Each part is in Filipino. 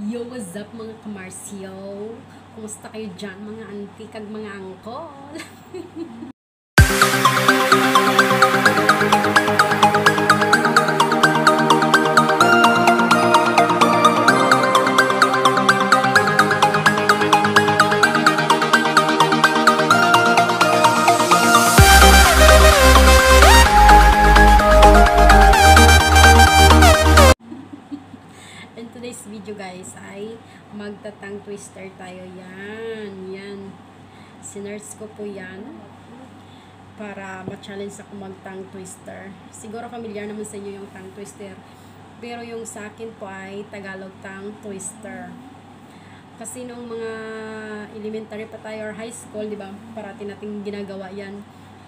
Yo, what's up mga kamarsyo? Kumusta kayo dyan mga auntie kag mga angkol? guys ay magtatang twister tayo. Yan, yan. Sinerts ko po yan para ma-challenge ako magtang twister. Siguro familiar naman sa inyo yung tang twister. Pero yung sa akin po ay Tagalog tang twister. Kasi nung mga elementary pa tayo or high school, di ba, parati nating ginagawa yan.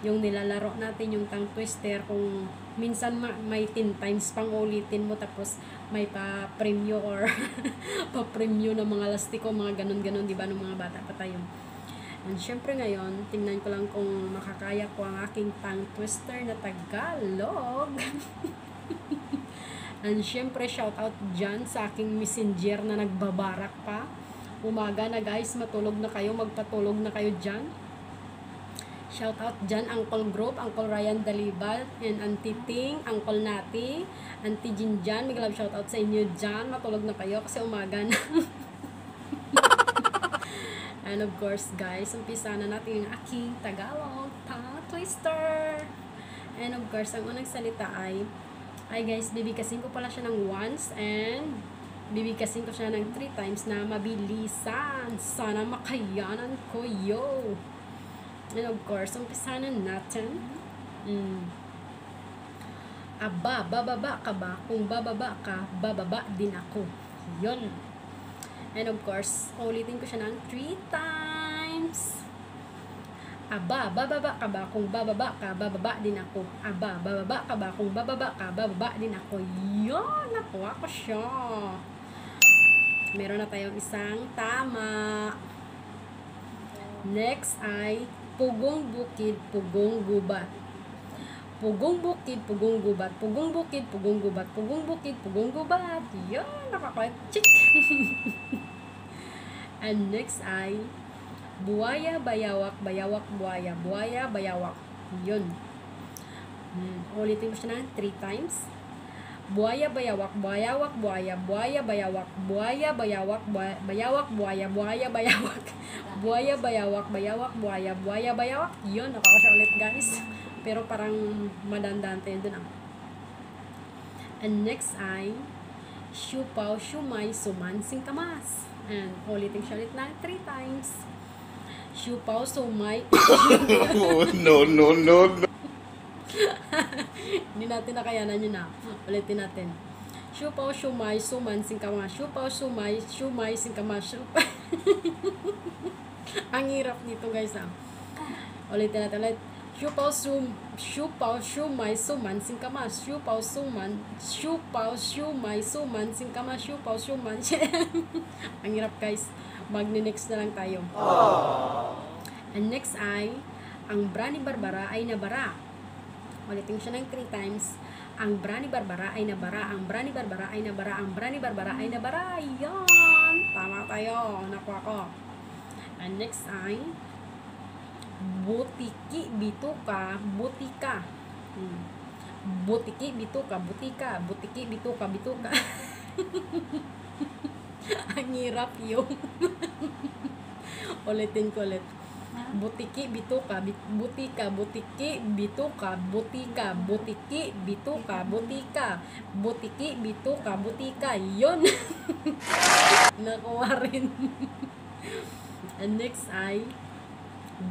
Yung nilalaro natin, yung tang twister, kung minsan ma- may 10 times pang ulitin mo, tapos may pa-premyo or pa-premyo ng mga lastiko, mga ganun-ganun, di ba, nung mga bata pa tayo. And syempre ngayon, tingnan ko lang kung makakaya ko ang aking tang twister na Tagalog. And syempre, shout out dyan sa aking messenger na nagbabarak pa. Umaga na guys, matulog na kayo, magpatulog na kayo dyan. Shout out dyan, Uncle Group, Uncle Ryan Dalibal, and Auntie Ting, Uncle Nati, Auntie Jinjan, may love shout out sa inyo dyan. Matulog na kayo kasi umaga na. and of course guys, umpisa na natin yung aking Tagalog tongue twister. And of course, ang unang salita ay, ay guys, bibigkasin ko pala siya ng once and bibigkasin ko siya ng three times na mabilisan. Sana makayanan ko, yo! And of course, umpisa na natin. Mm. Aba, bababa ka ba? Kung bababa ka, bababa din ako. Yun. And of course, ulitin ko siya ng three times. Aba, bababa ka ba? Kung bababa ka, bababa din ako. Aba, bababa ka ba? Kung bababa ka, bababa din ako. Yun! Nakuha ko siya. Meron na tayong isang tama. Next ay Pugong Bukid, Pugong Gubat. Pugong Bukid, Pugong Gubat. Pugong Bukid, Pugong Gubat. Pugong Bukid, Pugong Gubat. Yun! Nakakuha. Chik! And next ay Buaya, bayawak, bayawak, buaya. Buaya, bayawak. Yun. Hmm. Ulitin mo siya ng three times. Buaya, bayawak, buayawak, buaya. Buaya, bayawak, buaya, bayawak, bayawak, buaya. Buaya, bayawak. Buaya, bayawak, bayawak, buaya. Buaya, bayawak. Yun, nakaka siya ulit guys. Pero parang madandante yun dun ah. And next ay Siupaw, siumay, sumansing kamas. And ulitin siya ulit na three times. Siupaw, sumay. Oh, no, no, no, no. Hindi natin nakayanan yun na. Ulitin natin. Siupaw, siumay, suman, singkama. Siupaw, sumay, siumay, singkama. Siupaw. Ang hirap nito guys ah. Ulitin natin ulit. Siupaw, sum, siupaw, siumay, suman, singkama. Siupaw, suman, siupaw, siumay, suman, singkama. Siupaw, suman. Ang hirap guys. Magni-next na lang tayo. And next ay, ang Brani Barbara ay nabara. Ulitin siya ng three times. Ang Brani Barbara ay nabara. Ang Brani Barbara ay nabara. Ang Brani Barbara ay nabara. Yan! Tama tayo. Nakuha ko. And next ay, Butiki Bituka Butika. Hmm. Butiki Bituka Butika. Butiki Bituka Bituka. Ang hirap yung. Ulitin ko ulit. Butiki, bituka, bit- butika, butiki, bituka, butika, butiki, bituka, butika, butiki, bituka, butika. Yun! Nakuha rin. And next ay,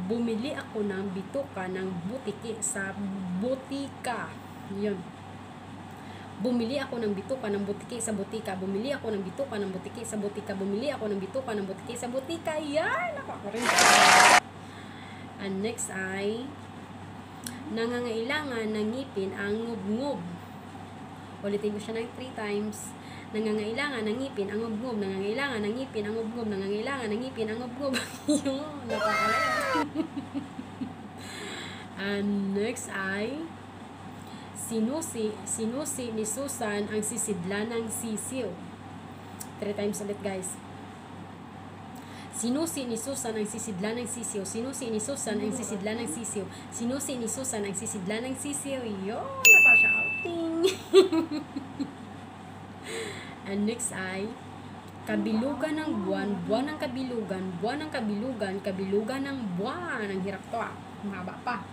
bumili ako ng bituka ng butiki sa butika. Yun. Bumili ako ng bituka ng butiki sa butika. Bumili ako ng bituka ng butiki sa butika. Bumili ako ng bituka ng butiki sa butika. Yan! Nakuha rin. And next ay nangangailangan ng ngipin ang ngub-ngub. Ulitin ko siya ng three times. Nangangailangan ng ngipin ang ngub-ngub. Nangangailangan ng ngipin ang ngub-ngub. Nangangailangan ng ngipin ang ngub-ngub. Yun. And next ay sinusi, sinusi ni Susan ang sisidlan ng sisiw. Three times ulit guys. Sinusi ni Susan ang sisidlan ng sisiyo. Sinusi ni Susan ang sisidlan ng sisiyo. Sinusi ni Susan ang sisidlan ng sisiyo. Yun, napa-shouting. And next ay, kabilugan ng buwan, buwan ng kabilugan, buwan ng kabilugan, kabilugan ng buwan. Ang hirap to ah. Mahaba pa.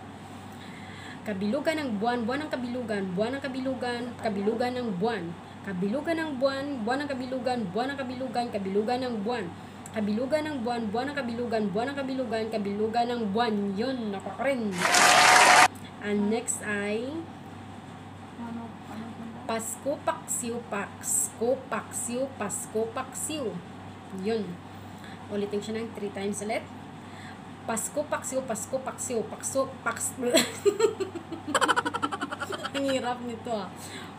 Kabilugan ng buwan, buwan ng kabilugan, buwan ng kabilugan, kabilugan ng buwan. Kabilugan ng buwan, buwan ng kabilugan, buwan ng kabilugan, kabilugan ng buwan. Kabilugan ng buwan, buwan ng kabilugan, buwan ng kabilugan, kabilugan ng buwan. Yun, nakakarin. And next ay Pasko Paksiw Pasko Paksiw Pasko Paksiw. Yun. Ulitin siya ng three times ulit. Pasko Paksiw Pasko Paksiw Pakso Paks Ang hirap nito ah.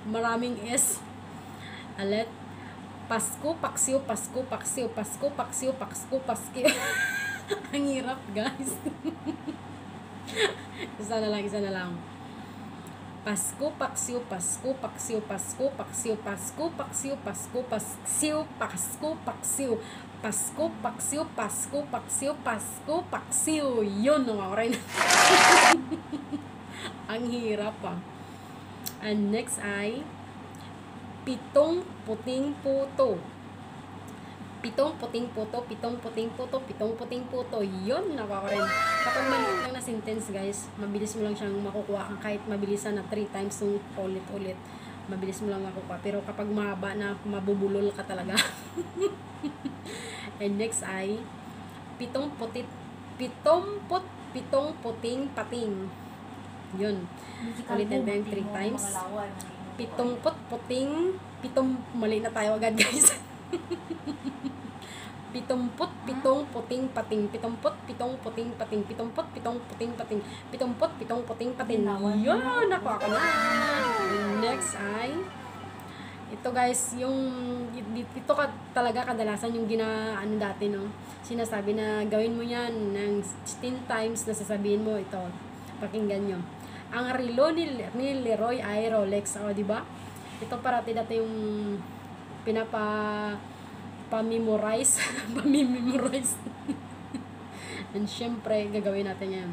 Maraming S. Ulit. Pasko Paksiw Pasko Paksiw Pasko Paksiw Pasko Paskiw. Ang hirap guys. isa na lang, isa na lang. Pasko, paksiw, Pasko, paksiw, Pasko, paksiw, Pasko, paksiw, Pasko, paksiw, Pasko, paksiw, Pasko, paksiw, Pasko, paksiw, Pasko, paksiw. Yun, no, rin. Ang hirap ah. And next ay pitong puting puto. Pitong puting puto, pitong puting puto, pitong puting puto. Yun, nakaka-rin. Kapag maliit lang na sentence, guys, mabilis mo lang siyang makukuha kahit mabilisan na three times yung ulit-ulit. Mabilis mo lang makukuha. Pero kapag mahaba na, mabubulol ka talaga. And next ay pitong putit, pitong put, pitong puting pating. Yun. Ulitin ba yung three times? Pitong put, puting, pitong, mali na tayo agad, guys. pitumput pitong puting pating. Pitumput pitong puting pating. Pitumput pitong puting pating. Pitumput pitong puting pating. Yun ako ako na. Next ay ito guys yung ito ka talaga kadalasan yung gina ano dati no? Sinasabi na gawin mo yan ng 10 times na sasabihin mo ito pakinggan nyo ang relo ni, ni Leroy ay Rolex. O di ba? Ito parati dati yung pinapa pamemorize pamemorize and syempre gagawin natin yan.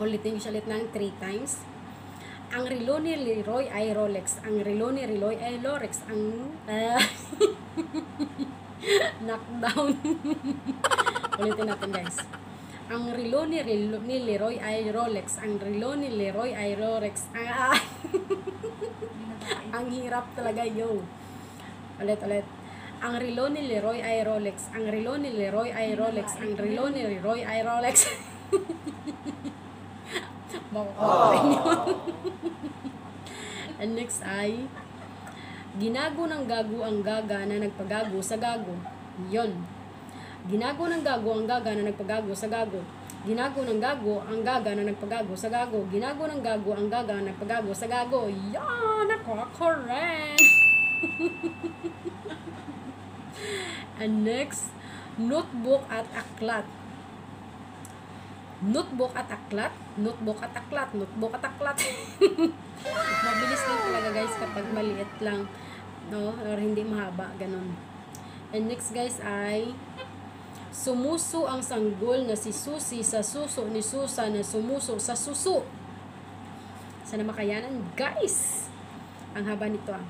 Ulitin siya ulit ng 3 times. Ang relo ni Leroy ay Rolex. Ang relo ni Leroy ay Rolex ang uh, knockdown. Ulitin natin guys ang relo ni, relo ni Leroy ay Rolex ang relo ni Leroy ay Rolex ang, ah, ang hirap talaga yo ulit ulit ang relo ni Leroy ay Rolex. Ang relo ni Leroy ay Rolex. Ang relo ni Leroy ay Rolex. Makukuha yun. And next ay, ginago ng gago ang gaga na nagpagago sa gago. Yon. Ginago ng gago ang gaga na nagpagago sa gago. Ginago ng gago ang gaga na nagpagago sa gago. Ginago ng gago ang gaga na nagpagago sa gago. Yan! Ako, correct! And next, notebook at aklat. Notebook at aklat, notebook at aklat, notebook at aklat. Mabilis lang talaga guys kapag maliit lang. No? Or hindi mahaba, ganun. And next guys ay sumuso ang sanggol na si Susi sa suso ni Susa na sumuso sa suso. Sana makayanan guys. Ang haba nito ah.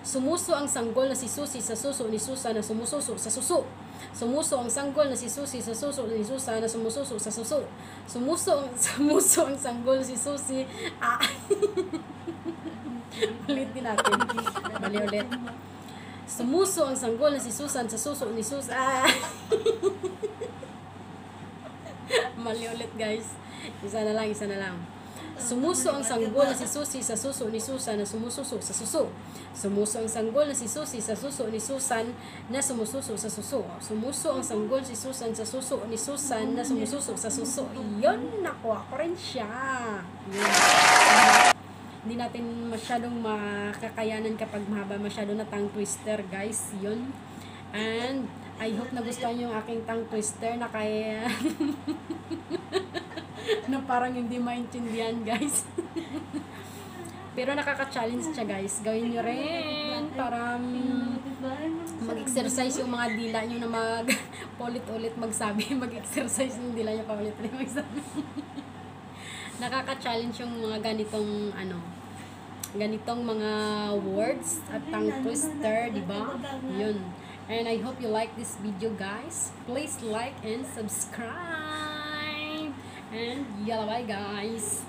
Sumuso ang sanggol na si Susi sa suso ni Susa na sumususo sa suso. Sumuso ang sanggol na si Susi sa suso ni Susa na sumususo sa suso. Sumuso ang sumuso ang sanggol si Susi. Ah. ulit din natin. Bali ulit. Sumuso ang sanggol na si Susan sa suso ni Susa. Ah. Mali ulit guys. Isa na lang, isa na lang. Sumuso ang sanggol na si Susi sa suso ni Susan na sumususo sa suso. Sumuso ang sanggol na si Susi sa suso ni Susan na sumususo sa suso. Sumuso ang sanggol si Susan sa suso ni Susan na sumususo sa suso. Yun, nakuha ko rin siya. Yun. Hindi natin masyadong makakayanan kapag mahaba masyado na tongue twister, guys. Yun. And, I hope na gustuhan yung aking tongue twister na kaya na parang hindi maintindihan guys. Pero nakaka-challenge siya guys. Gawin nyo rin. para mag-exercise yung mga dila nyo na mag ulit-ulit magsabi, mag-exercise yung dila nyo pa ulit-ulit magsabi. Nakaka-challenge yung mga ganitong ano, ganitong mga words at tongue twister, di ba? Yun. And I hope you like this video, guys. Please like and subscribe. And yalla bye, guys.